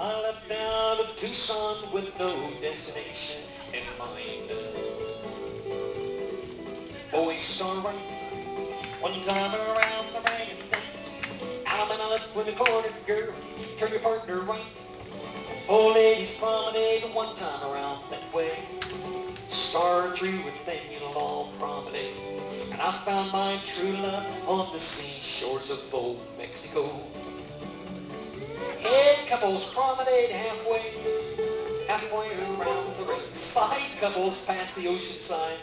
I left out of Tucson with no destination in mind. Oh, Boys start right one time around the ring. Allemande left with a corner girl, turn your partner right. Old ladies promenade one time around that way. Star through and then you'll all promenade. And I found my true love on the seashores of old Mexico. Couples promenade halfway, halfway around the ring. Side couples pass the ocean signs.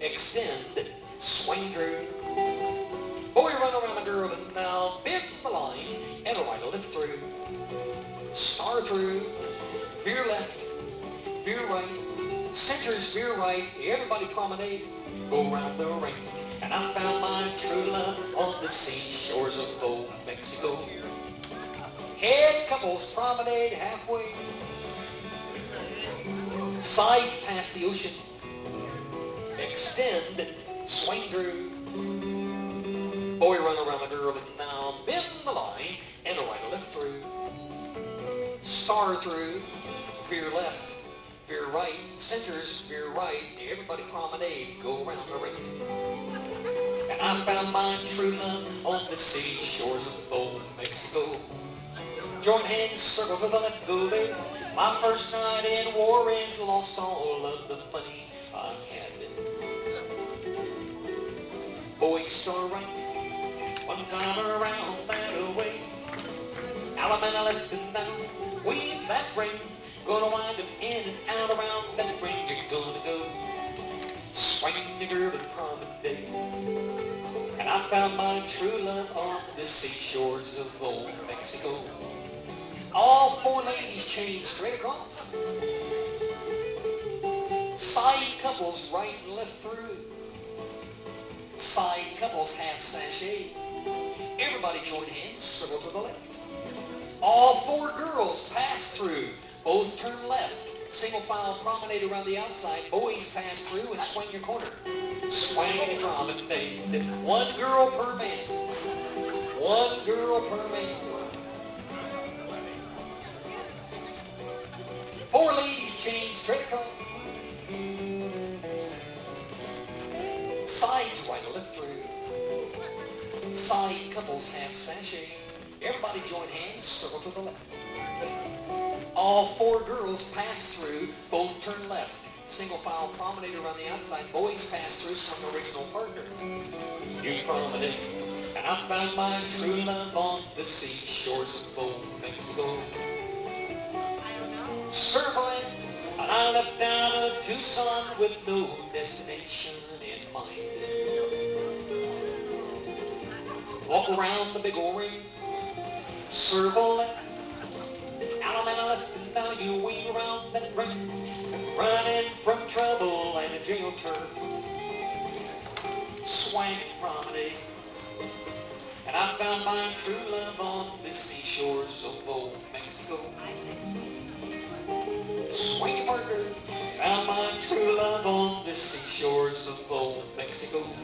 Extend, swing through. Boy, run around the and now bend the line and a right left through. Star through, veer left, veer right, centers veer right, everybody promenade, go around the ring. And I found my true love on the seashores of old Mexico. Head couples promenade halfway, sides pass the ocean, extend, swing through. Boy, run around the girl and now bend the line and a right left through. Star through, veer left, veer right, centers, veer right, everybody promenade, go around the ring. And I found my true love on the seashores of old Mexico. Join hands, circle to the left, go. My first night in Juarez lost all of the money I had. Boy, star right, one time around that way. Allemande left and down, weave that ring. Gonna wind up in and out around that ring. You're gonna go swing the girl and promenade. And I found my true love on the seashores of four ladies chained straight across. Side couples right and left through. Side couples half sashay. Everybody join hands, circle to the left. All four girls pass through. Both turn left. Single file promenade around the outside. Boys pass through and swing your corner. Swing and promenade. One girl per man. One girl per man. Side couples half sashay. Everybody join hands, circle to the left. All four girls pass through, both turn left. Single file promenade around the outside. Boys pass through, swing original partner. You promenade. And I found my true love on the seashores of old Mexico. Circling, and I left out of Tucson with no destination in mind. Walk around the big old ring, circle left, Allemande left, and now you weave around that ring, running from trouble and a jail term. Swing promenade, and I found my true love on the seashores of old Mexico. Swing partner, found my true love on the seashores of old Mexico.